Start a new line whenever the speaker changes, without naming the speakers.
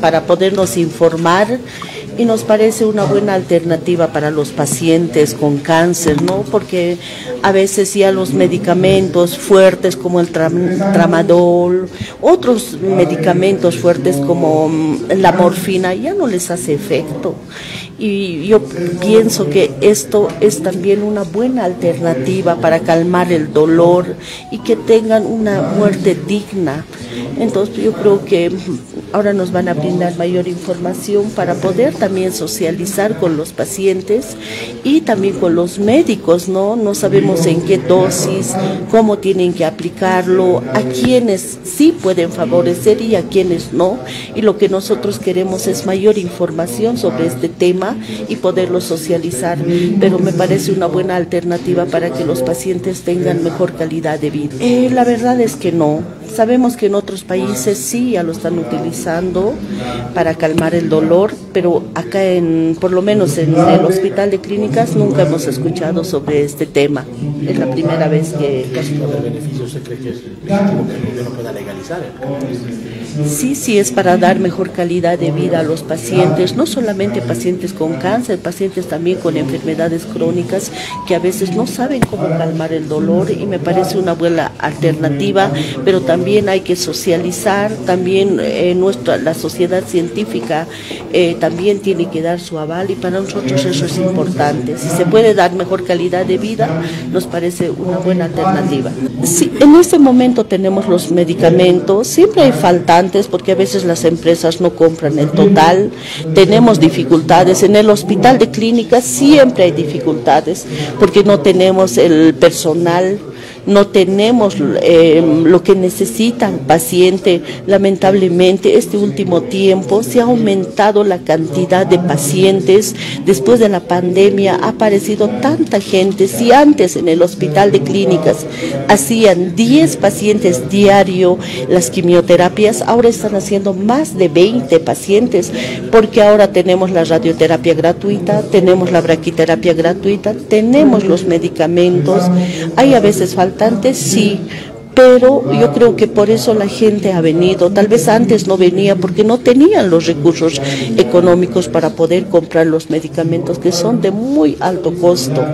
para podernos informar y nos parece una buena alternativa para los pacientes con cáncer, ¿no? Porque a veces ya los medicamentos fuertes como el tramadol, otros medicamentos fuertes como mm, la morfina ya no les hace efecto. Y yo pienso que esto es también una buena alternativa para calmar el dolor y que tengan una muerte digna. Entonces yo creo que ahora nos van a brindar mayor información para poder también socializar con los pacientes y también con los médicos, ¿no? No sabemos en qué dosis, cómo tienen que aplicarlo, a quienes sí pueden favorecer y a quienes no. Y lo que nosotros queremos es mayor información sobre este tema y poderlo socializar. Pero me parece una buena alternativa para que los pacientes tengan mejor calidad de vida. Eh, la verdad es que no. Sabemos que en otros países sí ya lo están utilizando para calmar el dolor, pero acá en, por lo menos en el hospital de clínicas nunca hemos escuchado sobre este tema. Es la primera vez que...
beneficio usted cree que es que el gobierno pueda legalizar?
Sí, sí, es para dar mejor calidad de vida a los pacientes, no solamente pacientes con cáncer, pacientes también con enfermedades crónicas que a veces no saben cómo calmar el dolor y me parece una buena alternativa, pero también hay que socializar, también eh, nuestra, la sociedad científica eh, también tiene que dar su aval y para nosotros eso es importante. Si se puede dar mejor calidad de vida, nos parece una buena alternativa. Sí, en este momento tenemos los medicamentos, siempre hay porque a veces las empresas no compran el total, tenemos dificultades, en el hospital de clínicas siempre hay dificultades porque no tenemos el personal no tenemos eh, lo que necesita el paciente. Lamentablemente, este último tiempo se ha aumentado la cantidad de pacientes. Después de la pandemia ha aparecido tanta gente. Si antes en el hospital de clínicas hacían 10 pacientes diario las quimioterapias, ahora están haciendo más de 20 pacientes, porque ahora tenemos la radioterapia gratuita, tenemos la braquiterapia gratuita, tenemos los medicamentos. Hay a veces falta sí, pero yo creo que por eso la gente ha venido. Tal vez antes no venía porque no tenían los recursos económicos para poder comprar los medicamentos que son de muy alto costo.